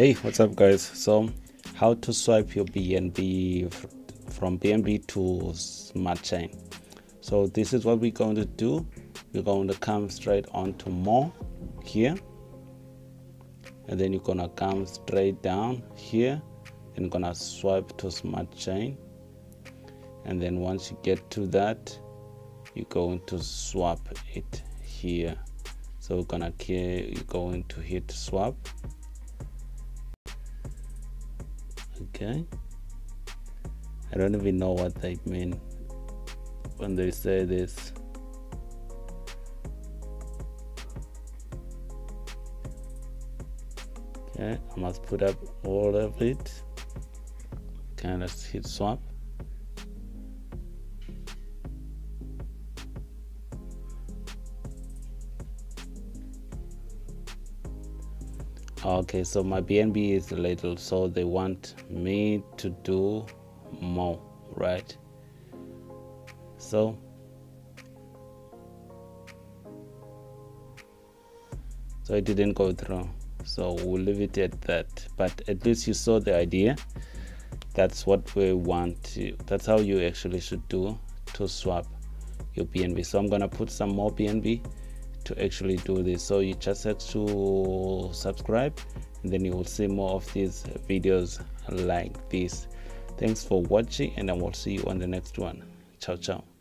hey what's up guys? So how to swipe your bnb from bnb to smart chain. So this is what we're going to do. We're going to come straight on to more here. And then you're gonna come straight down here and gonna swipe to smart chain. And then once you get to that you're going to swap it here. So we're gonna you're going to hit swap okay. I don't even know what they mean when they say this. Okay I must put up all of it. Okay let's hit swap okay so my bnb is little so they want me to do more right? So so it didn't go through. So we'll leave it at that. But at least you saw the idea. That's what we want that's how you actually should do to swap your bnb so i'm gonna put some more bnb to actually do this. So you just have to subscribe and then you will see more of these videos like this. Thanks for watching and i will see you on the next one. Ciao ciao